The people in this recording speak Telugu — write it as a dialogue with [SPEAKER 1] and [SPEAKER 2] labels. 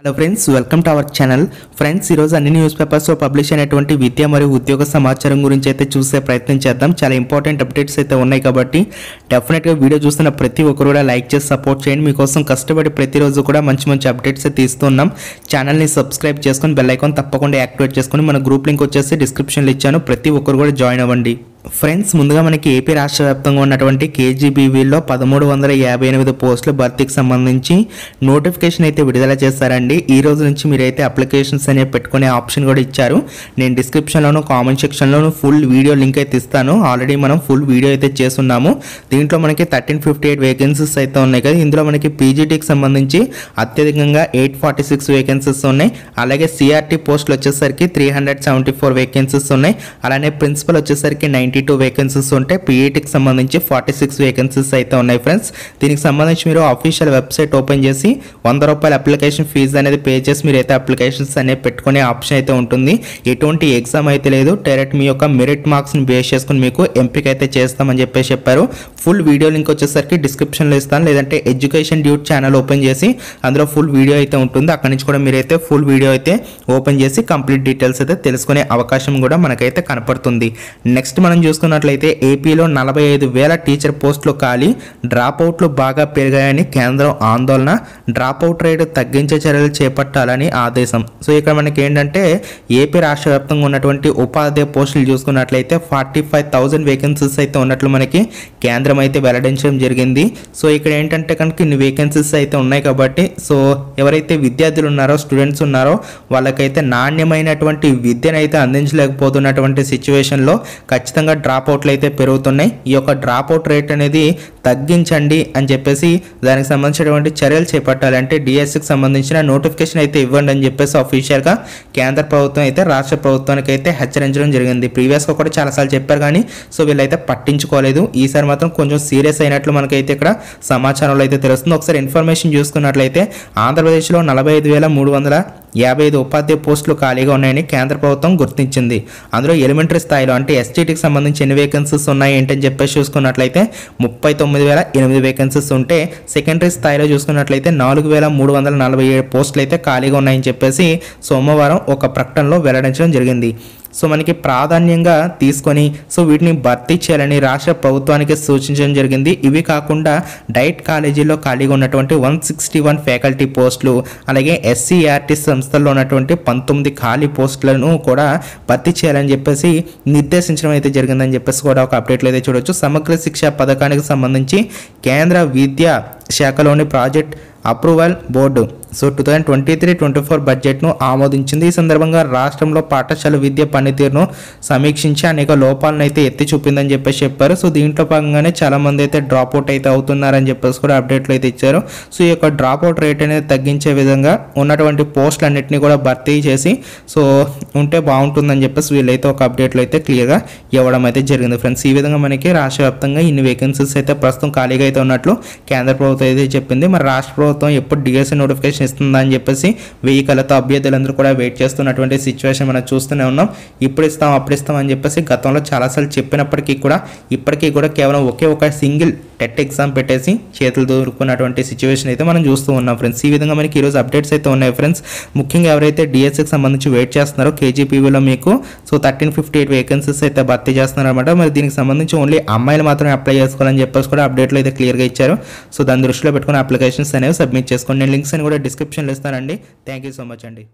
[SPEAKER 1] Hello friends welcome to our channel friends ఈరోజు అన్ని న్యూస్ పేపర్స్లో పబ్లిష్ అయినటువంటి విద్య మరియు ఉద్యోగ సమాచారం గురించి అయితే చూసే ప్రయత్నం చేద్దాం. చాలా ఇంపార్టెంట్ అప్డేట్స్ అయితే ఉన్నాయి కాబట్టి డెఫినెట్గా వీడియో చూస్తున్న ప్రతి ఒక్కరు కూడా లైక్ చేసి సపోర్ట్ చేయండి. మీకోసం కష్టపడి ప్రతిరోజు కూడా మంచి మంచి అప్డేట్స్ అయితే ఇస్తున్నాం ఛానల్ని సబ్స్క్రైబ్ చేసుకొని బెల్ ఐకాన్ తప్పకుండా యాక్టివేట్ చేసుకొని మన గ్రూప్ లింక్ వచ్చేసి డిస్క్రిప్షన్లో ఇచ్చాను. ప్రతి ఒక్కరు కూడా జాయిన్ అవ్వండి. ఫ్రెండ్స్ ముందుగా మనకి ఏపీ రాష్ట్ర వ్యాప్తంగా ఉన్నటువంటి కేజీబీవీలో పదమూడు వందల యాభై ఎనిమిది పోస్టుల భర్తీకి సంబంధించి నోటిఫికేషన్ అయితే విడుదల చేస్తారండి. ఈ రోజు నుంచి మీరైతే అప్లికేషన్స్ అనేవి పెట్టుకునే ఆప్షన్ కూడా ఇచ్చారు. నేను డిస్క్రిప్షన్లోను కామెంట్ సెక్షన్లోను ఫుల్ వీడియో లింక్ అయితే ఇస్తాను. ఆల్రెడీ మనం ఫుల్ వీడియో అయితే చేస్తున్నాము. దీంట్లో మనకి థర్టీన్ ఫిఫ్టీ ఎయిట్ వేకెన్సీస్ అయితే ఉన్నాయి కదా. ఇందులో మనకి పీజీటీకి సంబంధించి అత్యధికంగా ఎయిట్ ఫార్టీ సిక్స్ వేకెన్సీస్ ఉన్నాయి. అలాగే సిఆర్టీ పోస్టులు వచ్చేసరికి three hundred seventy four vacancies ఉన్నాయి. అలానే ప్రిన్సిపల్ వచ్చేసరికి నైన్ నైంటీ టూ వేకెన్సీస్ ఉంటాయి పీఈటీకి సంబంధించి ఫార్టీ సిక్స్ వేకెన్సీస్ అయితే ఉన్నాయి ఫ్రెండ్స్ దీనికి సంబంధించి మీరు అఫీషియల్ వెబ్సైట్ ఓపెన్ చేసి వంద రూపాయల అప్లికేషన్ ఫీజు అనేది పే చేసి మీరు అయితే అప్లికేషన్స్ అనేవి పెట్టుకునే ఆప్షన్ అయితే ఉంటుంది. ఎటువంటి ఎగ్జామ్ అయితే లేదు. డైరెక్ట్ మీ యొక్క మెరిట్ మార్క్స్ని బేస్ చేసుకుని మీకు ఎంపిక అయితే చేస్తామని చెప్పేసి చెప్పారు. ఫుల్ వీడియో లింక్ వచ్చేసరికి డిస్క్రిప్షన్లో ఇస్తాను. లేదంటే ఎడ్యుకేషన్ డ్యూట్ ఛానల్ ఓపెన్ చేసి అందులో ఫుల్ వీడియో అయితే ఉంటుంది. అక్కడి నుంచి కూడా మీరైతే ఫుల్ వీడియో అయితే ఓపెన్ చేసి కంప్లీట్ డీటెయిల్స్ అయితే తెలుసుకునే అవకాశం కూడా మనకైతే కనపడుతుంది. నెక్స్ట్ మనం చూసుకున్నట్లయితే ఏపీలో నలభై ఐదు వేల టీచర్ పోస్టులు ఖాళీ డ్రాప్ అవుట్లు బాగా పెరిగాయని కేంద్రం ఆందోళన డ్రాప్ అవుట్ రేటు తగ్గించే చర్యలు చేపట్టాలని ఆదేశం. సో ఇక్కడ మనకి ఏంటంటే ఏపీ రాష్ట్ర వ్యాప్తంగా ఉన్నటువంటి ఉపాధ్యాయ పోస్టులు చూసుకున్నట్లయితే ఫార్టీ ఫైవ్ థౌజండ్ వేకెన్సీస్ అయితే ఉన్నట్లు మనకి కేంద్రం అయితే వెల్లడించడం జరిగింది. సో ఇక్కడ ఏంటంటే కనుక ఇన్ని వేకెన్సీస్ అయితే ఉన్నాయి కాబట్టి సో ఎవరైతే విద్యార్థులు ఉన్నారో స్టూడెంట్స్ ఉన్నారో వాళ్ళకైతే నాణ్యమైనటువంటి విద్యను అయితే అందించలేకపోతున్నటువంటి సిచ్యువేషన్లో ఖచ్చితంగా డ్రాప్ డ్రాప్అవుట్లు అయితే పెరుగుతున్నాయి. ఈ యొక్క డ్రాప్ అవుట్ రేట్ అనేది తగ్గించండి అని చెప్పేసి దానికి సంబంధించినటువంటి చర్యలు చేపట్టాలంటే డిఎస్సికి సంబంధించిన నోటిఫికేషన్ అయితే ఇవ్వండి అని చెప్పేసి అఫీషియల్గా కేంద్ర ప్రభుత్వం అయితే రాష్ట్ర ప్రభుత్వానికి అయితే హెచ్చరించడం జరిగింది. ప్రీవియస్గా కూడా చాలాసార్లు చెప్పారు కానీ సో వీళ్ళైతే పట్టించుకోలేదు. ఈసారి మాత్రం కొంచెం సీరియస్ అయినట్లు మనకైతే ఇక్కడ సమాచారంలో అయితే తెలుస్తుంది. ఒకసారి ఇన్ఫర్మేషన్ చూసుకున్నట్లయితే ఆంధ్రప్రదేశ్లో నలభై ఐదు వేల మూడు వందల యాభై ఐదు ఉపాధ్యాయ పోస్టులు ఖాళీగా ఉన్నాయని కేంద్ర ప్రభుత్వం గుర్తించింది. అందులో ఎలిమెంటరీ స్థాయిలో అంటే ఎస్టీటీకి సంబంధించి ఎన్ని వేకెన్సీస్ ఉన్నాయి ఏంటని చెప్పేసి చూసుకున్నట్లయితే ముప్పై తొమ్మిది వేల ఎనిమిది వేకెన్సీస్ ఉంటే సెకండరీ స్థాయిలో చూసుకున్నట్లయితే నాలుగు వేల మూడు వందల నలభై ఏడు పోస్టులు అయితే ఖాళీగా ఉన్నాయని చెప్పేసి సోమవారం ఒక ప్రకటనలో వెల్లడించడం జరిగింది. సో మనకి ప్రాధాన్యంగా తీసుకొని సో వీటిని భర్తీ చేయాలని రాష్ట్ర ప్రభుత్వానికి సూచించడం జరిగింది. ఇవి కాకుండా డైట్ కాలేజీలో ఖాళీగా ఉన్నటువంటి వన్ సిక్స్టీ వన్ ఫ్యాకల్టీ పోస్టులు అలాగే ఎస్సీఆర్టీ సంస్థల్లో ఉన్నటువంటి పంతొమ్మిది ఖాళీ పోస్టులను కూడా భర్తీ చేయాలని చెప్పేసి నిర్దేశించడం అయితే జరిగిందని చెప్పేసి కూడా ఒక అప్డేట్లో అయితే చూడొచ్చు. సమగ్ర శిక్ష పథకానికి సంబంధించి కేంద్ర విద్యా శాఖలోని project approval board. So two thousand twenty three twenty four బడ్జెట్ను ఆమోదించింది. ఈ సందర్భంగా రాష్ట్రంలో పాఠశాల విద్య పనితీరును సమీక్షించి అనేక లోపాలను అయితే ఎత్తి చూపిందని చెప్పేసి చెప్పారు. సో దీంట్లో భాగంగానే చాలా మంది అయితే డ్రాప్ అవుట్ అయితే అవుతున్నారని చెప్పేసి కూడా అప్డేట్లు అయితే ఇచ్చారు. సో ఈ యొక్క డ్రాప్ అవుట్ రేట్ అనేది తగ్గించే విధంగా ఉన్నటువంటి పోస్టులు అన్నింటినీ కూడా భర్తీ చేసి సో ఉంటే బాగుంటుందని చెప్పేసి వీళ్ళైతే ఒక అప్డేట్లో అయితే క్లియర్గా ఇవ్వడం అయితే జరిగింది. ఫ్రెండ్స్ ఈ విధంగా మనకి రాష్ట్ర వ్యాప్తంగా ఇన్ని వేకెన్సీస్ అయితే ప్రస్తుతం ఖాళీగా అయితే ఉన్నట్లు కేంద్ర ప్రభుత్వం అయితే చెప్పింది మరి రాష్ట్ర ప్రభుత్వం ఎప్పుడు డిఎస్సీ నోటిఫికేషన్ ఇస్తుందా అని చెప్పేసి వెయ్యి కళతో అభ్యర్థులందరూ కూడా వెయిట్ చేస్తున్నటువంటి సిచ్యువేషన్ మనం చూస్తూనే ఉన్నాం. ఇప్పుడు ఇస్తాం అప్పుడు ఇస్తాం అని చెప్పేసి గతంలో చాలాసార్లు చెప్పినప్పటికీ కూడా ఇప్పటికీ కూడా కేవలం ఒకే ఒక సింగిల్ టెట్ ఎగ్జామ్ పెట్టేసి చేతులు దొరుకున్నటువంటి సిచ్యువేషన్ అయితే మనం చూస్తూ ఉన్నాం ఫ్రెండ్స్ ఈ విధంగా మనకి ఈరోజు అప్డేట్స్ అయితే ఉన్నాయి ఫ్రెండ్స్ ముఖ్యంగా ఎవరైతే డిఎస్సికి సంబంధించి వెయిట్ చేస్తున్నారో కేజీపీవీలో మీకు so thirteen fifty eight vacancies అయితే భర్తీ చేస్తున్నారు అనమాట మరి దీనికి సంబంధించి ఓన్లీ అమ్మాయిలు మాత్రమే అప్లై చేసుకోవాలని చెప్పేసి కూడా అప్డేట్లో అయితే క్లియర్గా ఇచ్చారు. సో దాని దృష్టిలో పెట్టుకుని అప్లికేషన్స్ అనేవి సబ్మిట్ చేసుకోండి. నేను లింక్స్ అని కూడా డిస్క్రిప్షన్లో ఇస్తానండి. థ్యాంక్ యూ సో మచ్ అండి.